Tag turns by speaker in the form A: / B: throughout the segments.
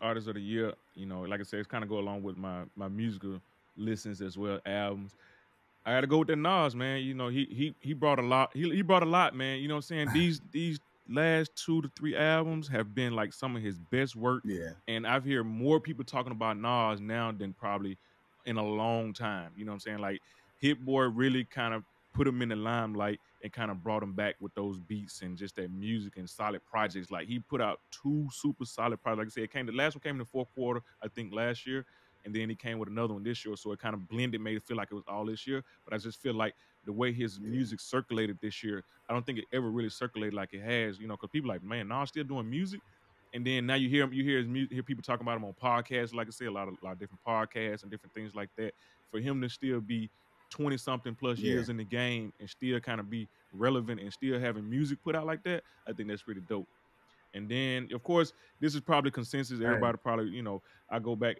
A: artist of the year, you know, like I said, it's kind of go along with my my musical listens as well, albums. I got to go with the Nas, man. You know, he he he brought a lot. He he brought a lot, man. You know what I'm saying? These these last two to three albums have been like some of his best work.
B: Yeah.
A: And I've heard more people talking about Nas now than probably in a long time. You know what I'm saying? Like Hit Boy really kind of put him in the limelight and kind of brought him back with those beats and just that music and solid projects. Like he put out two super solid projects. Like I said, it came the last one came in the fourth quarter, I think last year. And then he came with another one this year. So it kind of blended, made it feel like it was all this year. But I just feel like the way his music circulated this year, I don't think it ever really circulated like it has, you know, because people like, man, Nas still doing music. And then now you hear him, you hear his music, hear people talking about him on podcasts, like I said, a lot of a lot of different podcasts and different things like that. For him to still be 20 something plus
B: Yeah.
A: years in the game and still kind of be relevant and still having music put out like that, I think that's pretty dope. And then, of course, this is probably consensus.
C: Right.
A: Everybody probably, you know, I go back.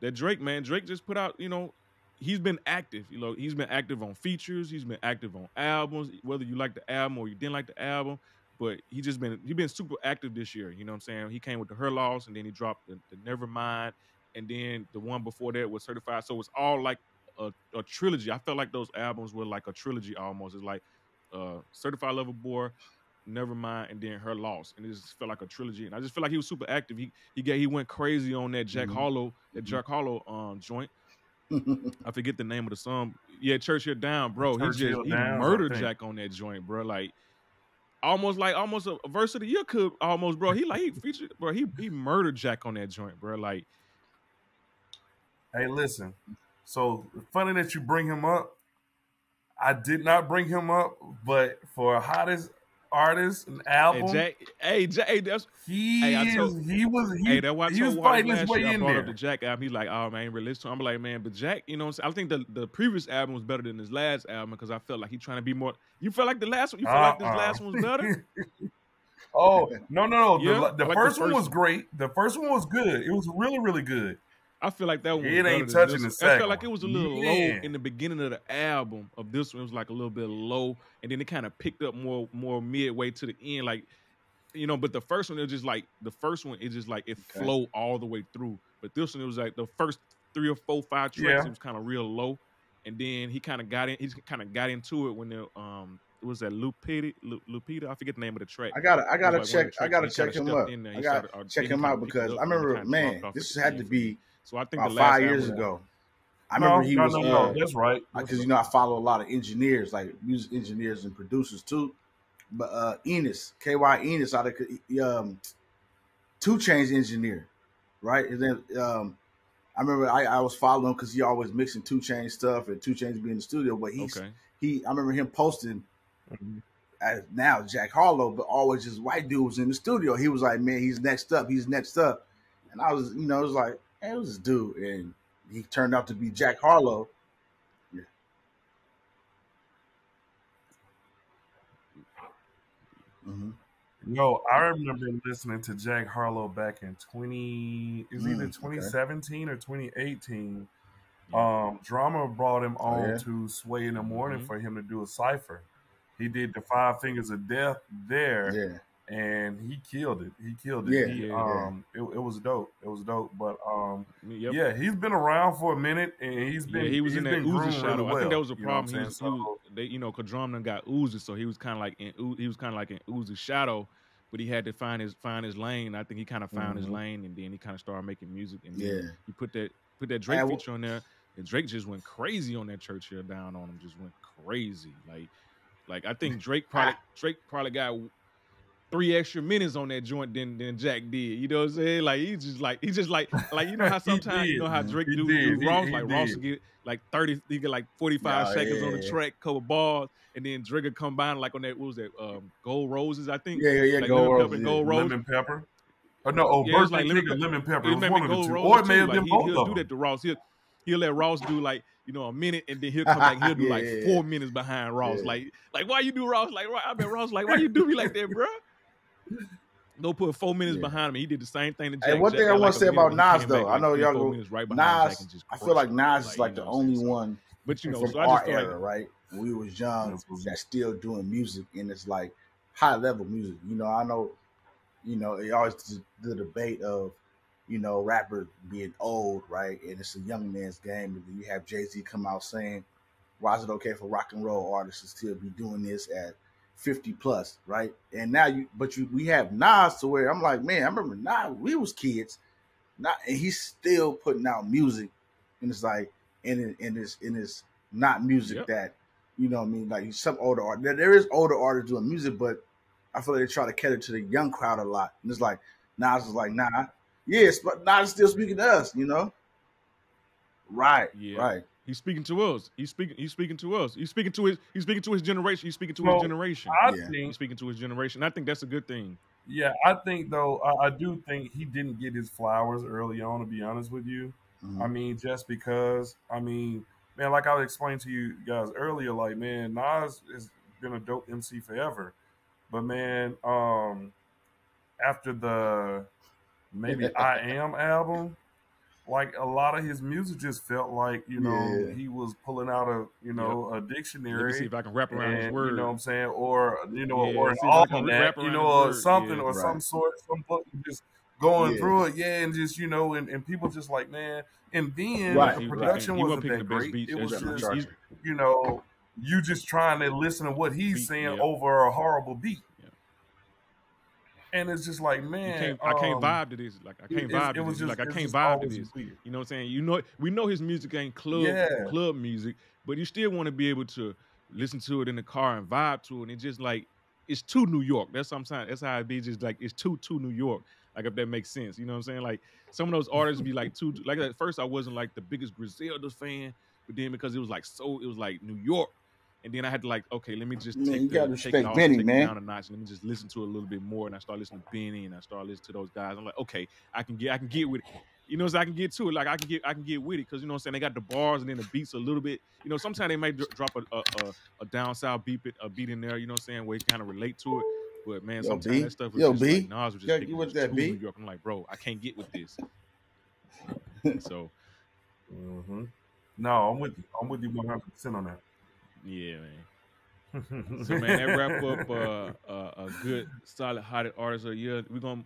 A: That Drake, man, Drake just put out, you know, he's been active. You know, he's been active on features. He's been active on albums. Whether you like the album or you didn't like the album, but he just been he been super active this year. You know what I'm saying? He came with the Her Loss, and then he dropped the, the Nevermind, and then the one before that was Certified. So it's all like a, a trilogy. I felt like those albums were like a trilogy almost. It's like uh Certified Lover Boy, Nevermind, and then Her Loss, and it just felt like a trilogy. And I just feel like he was super active. He he got he went crazy on that Jack
B: Mhm.
A: Harlow that Jack Harlow um joint. I forget the name of the song. Yeah, Churchill Down, bro. He just
C: Churchill
A: he murdered. Jack on that joint, bro. Like almost like almost a, a verse of the year could almost, bro. He like he featured, bro. He he murdered Jack on that joint, bro. Like
C: Hey, listen. So funny that you bring him up. I did not bring him up, but for hottest artist and album,
A: hey Jack, hey, that's
C: he
A: Hey, I
C: is,
A: told-
C: he was he,
A: hey, that why I
C: he was fighting his way
A: year. I
C: in
A: brought
C: there.
A: up the Jack album. He's like, oh man, ain't really listen to. him." I'm like, man, but Jack, you know, what I'm saying? I think the, the previous album was better than his last album because I felt like he trying to be more. You felt like the last one. You felt like this
C: Uh-uh.
A: last one was better.
C: oh no no no!
A: Yeah,
C: the,
A: I
C: the
A: like the
C: first one was great. The first one was good. It was really really good.
A: I feel like that one.
C: It
A: better
C: ain't touching
A: this
C: the
A: one. I felt like it was a little low in the beginning of the album of this one. It was like a little bit low, and then it kind of picked up more more midway to the end. Like you know, but the first one it was just like the first one it just like it
B: Okay.
A: flowed all the way through. But this one it was like the first three or four five tracks
C: Yeah.
A: it was kind of real low, and then he kind of got in. He kind of got into it when the um. It was that Lupita, Lupita. I forget the name of the track.
B: I gotta, I gotta
A: like
B: check, I gotta check him up.
A: stepped in there,
B: I gotta
A: started-
B: check him out because I
A: and then
B: remember, man, this had to be
A: So I think
B: about
A: the last
B: five years ago. I remember
C: no,
B: he
C: no,
B: was
C: no, no.
B: uh,
C: That's right.
B: because you know I follow a lot of engineers, like music engineers and producers too. But uh Enos, KY Enos, out of um, 2 Chainz engineer, right? And then um, I remember I, I was following him because he always mixing 2 Chainz stuff and 2 Chainz being in the studio. But he's
A: Okay.
B: he, I remember him posting
C: Mhm.
B: as now Jack Harlow, but always just white dudes in the studio. He was like, man, he's next up, he's next up, and I was, you know, it was like, man, it was this dude, and he turned out to be Jack Harlow. Yeah. hmm
C: Yo, I remember listening to Jack Harlow back in twenty. It was
B: Mm,
C: either
B: okay.
C: twenty seventeen or twenty eighteen. Um, Drama brought him
B: Oh,
C: on
B: yeah?
C: to Sway in the Morning
A: Mhm.
C: for him to do a cipher. He did the Five Fingers of Death there,
B: Yeah,
C: and he killed it. He killed it.
B: Yeah,
C: He,
A: yeah,
B: yeah.
C: um, It, it was dope. It was dope. But um,
A: Yep.
C: yeah, he's been around for a minute, and he's been
A: yeah, he was in that
C: been
A: Uzi shadow.
C: really
A: I think that was a
C: you know
A: problem. He was,
C: saying?
A: he was they, you know, because Drum done got Uzi, so he was kind of like in U- he was kind of like in Uzi's shadow, but he had to find his find his lane. I think he kind of found his
B: Mhm.
A: lane, and then he kind of started making music. And
B: yeah.
A: then he put that put that Drake
B: And wh-
A: feature on there, and Drake just went crazy on that Churchill down on him. Just went crazy. Like, like I think Drake probably Drake probably got three extra minutes on that joint than than Jack did. You know what I'm saying? Like he's just like he's just like like you know how
C: He
A: sometimes you know how. Drake
C: He
A: do, do Ross
C: he
A: like Ross
C: did.
A: will get like thirty, he get like forty five
B: Yeah,
A: seconds on the
B: yeah.
A: track, couple bars, and then Drake will come by like on that what was that um, Gold Roses I think.
B: Yeah, yeah, yeah.
A: Like
B: Go
A: Lemon Pepper
B: yeah.
A: Gold Rose.
C: Lemon Pepper. Oh no! Oh,
A: Yeah, it was
C: birthday
A: like lemon pepper.
C: lemon pepper.
A: It
C: was one of the
A: Gold
C: two,
A: Roses
C: or it may have been
A: he,
C: both
A: he'll do that to Ross. He'll he'll let Ross do like you know a minute, and then he'll come back. He'll do like
B: Yeah, yeah,
A: four minutes behind Ross.
B: Yeah.
A: Like like why you do Ross? Like I bet Ross like why you do me like that, bro? Go put four minutes
B: Yeah.
A: behind me. He did the same thing to Jack.
B: Hey, one
A: Jack
B: thing I want
A: like
B: to say about Nas though, I know y'all go
A: right
B: Nas. I feel like. Nas is like the
A: know what I'm
B: only one
A: But you know,
B: from
A: so I
B: our
A: just
B: era,
A: like
B: right? When we was young,
C: That's
B: still doing music, and it's like high level music. You know, I know, you know, it always the, debate of you know, rappers being old, right? And it's a young man's game. And then you have Jay Z come out saying, "Why is it okay for rock and roll artists to still be doing this at 50 plus, right?" And now you, but you, we have Nas to where I'm like, man, I remember Nas. We was kids, not, and he's still putting out music, and it's like, and it, and it's and it's not music
A: Yep.
B: that, you know, what I mean, like some older art. There, there is older artists doing music, but I feel like they try to cater to the young crowd a lot. And it's like Nas is like, nah, yes, but Nas is still speaking to us, you know? Right,
A: Yeah.
B: right.
A: He's speaking to us. He's speaking. He's speaking to us. He's speaking to his. He's speaking to his generation. He's speaking to
C: Well,
A: his generation.
C: I
B: Yeah.
A: He's
C: think,
A: speaking to his generation. I think that's a good thing.
C: yeah, I think though, I, I do think he didn't get his flowers early on. To be honest with you,
B: Mhm.
C: I mean, just because, I mean, man, like I explained to you guys earlier, like man, Nas has been a dope MC forever, but man, um, after the maybe I Am album, like a lot of his music just felt like you know
B: Yeah.
C: he was pulling out a you know a
A: Let me see if I can wrap around his
C: And,
A: word.
C: you know what I'm saying, or you know,
A: Yeah,
C: or an
A: see if I can
C: almanac, you know, or something,
A: Yeah.
C: or some sort, some book, just going through it, yeah, and just you know, and, and people just like, man, and then
B: Right.
C: the production
A: he wasn't
C: that great.
A: beats.
C: It was
A: That's
C: just, you know, you just trying to listen to what he's
A: Beat,
C: saying over a horrible beat. And it's just like, man,
A: can't, I can't
C: um,
A: vibe to this. Like I can't vibe
C: it
A: to this.
C: just-
A: like I can't vibe to this.
C: weird.
A: You know what I'm saying? You know, we know his music ain't club
C: Yeah.
A: club music, but you still want to be able to listen to it in the car and vibe to it. And it's just like it's too New York. That's what I'm saying. That's how it be. Just like it's too too New York. Like if that makes sense. You know what I'm saying? Like some of those artists be like too. Like at first I wasn't like the biggest Griselda fan, but then because it was like so, it was like New York. And then I had to like, okay, let me just
B: Man,
A: take
B: you
A: the,
B: gotta
A: take
B: respect
A: it off,
B: Benny,
A: take it
B: man.
A: down a notch, and let me just listen to it a little bit more. And I start listening to Benny, and I start listening to those guys. I'm like, okay, I can get, I can get with it. You know, so I can get to it. Like I can get, I can get with it because you know what I'm saying. They got the bars and then the beats a little bit. You know, sometimes they might dr- drop a a, a, a down south beat, it- a beat in there. You know what I'm saying, where you kind of relate to it. But man,
B: Yo,
A: sometimes
B: B.
A: that stuff was
B: Yo,
A: just
B: B.
A: like Nas was just
B: Yeah,
A: picking
B: you with
A: just
B: that,
A: too
B: B?
A: New York. I'm like, bro, I can't get with this. so
C: hmm No, I'm with you. I'm with you 100 percent on that.
A: Yeah, man. So man, that wrap up uh, uh, a good, solid, hotted artist of the year. We're gonna